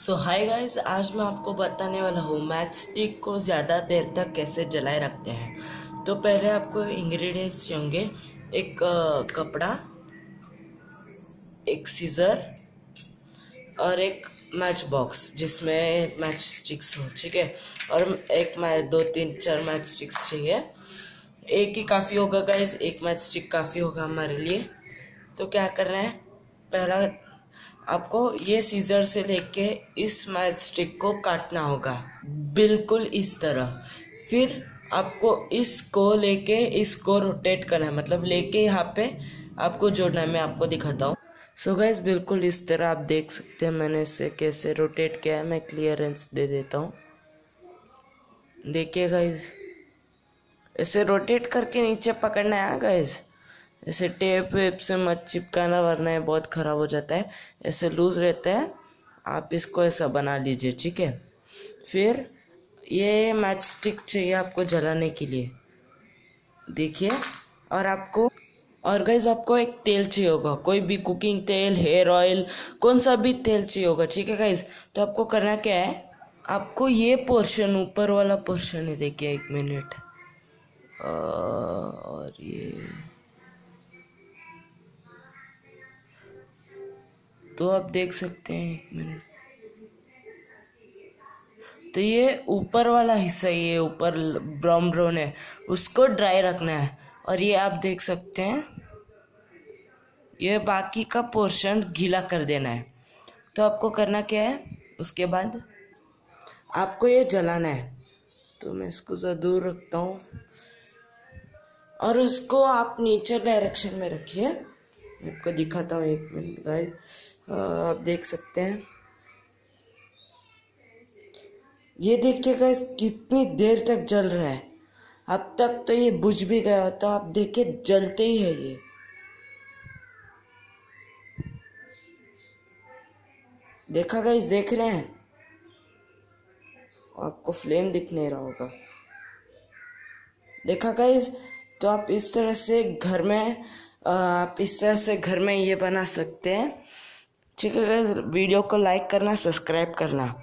सो hi guys आज मैं आपको बताने वाला हूँ मैच स्टिक को ज़्यादा देर तक कैसे जलाए रखते हैं। तो पहले आपको इंग्रेडिएंट्स चाहिए एक आ, कपड़ा एक सीज़र और एक मैच बॉक्स जिसमें मैच स्टिक्स हो ठीक है? और एक मैच दो तीन चार मैच स्टिक्स चाहिए। एक ही काफ़ी होगा गाइस एक मैच स्टिक काफ़ी होगा हमारे लिए। तो क्या करना है? पहला आपको ये सीजर से लेके इस मैच स्टिक को काटना होगा। बिल्कुल इस तरह। फिर आपको इसको लेके इसको रोटेट करना है। मतलब लेके यहाँ पे आपको जोड़ना है। मैं आपको दिखाता हूँ। सो गैस बिल्कुल इस तरह आप देख सकते हैं मैंने इसे कैसे रोटेट किया है। मैं क्लियरेंस दे देता हूँ। देखिए गाइज़ इसे रोटेट करके नीचे पकड़ना है गाइज़ ऐसे टेप वेप से मत चिपकाना, वरना ये बहुत ख़राब हो जाता है। ऐसे लूज़ रहता है, आप इसको ऐसा बना लीजिए, ठीक है? फिर ये मैच स्टिक चाहिए आपको जलाने के लिए। देखिए, और आपको, और गैस आपको एक तेल चाहिए होगा। कोई भी कुकिंग तेल हेयर ऑयल कौन सा भी तेल चाहिए होगा, ठीक है गाइज़ तो आपको करना क्या है, आपको ये पोर्शन ऊपर वाला पोर्शन है देखिए एक मिनट और ये तो आप देख सकते हैं एक मिनट। तो ये ऊपर वाला हिस्सा, ये ऊपर ब्राउन ब्राउन है, उसको ड्राई रखना है। और ये आप देख सकते हैं, ये बाकी का पोर्शन गीला कर देना है। तो आपको करना क्या है, उसके बाद आपको ये जलाना है। तो मैं इसको ज़रा दूर रखता हूँ। और उसको आप नीचे डायरेक्शन में रखिए। आपको दिखाता हूँ एक मिनट गाइस आप देख सकते हैं। ये देखिएगा कितनी देर तक जल रहा है। अब तक तो ये बुझ भी गया होता आप देखिए जलते ही है ये। देखा गाइस, देख रहे हैं? आपको फ्लेम दिख नहीं रहा होगा। देखा गाइस तो आप इस तरह से घर में आप इस तरह से घर में ये बना सकते हैं। ठीक है वीडियो को लाइक करना सब्सक्राइब करना।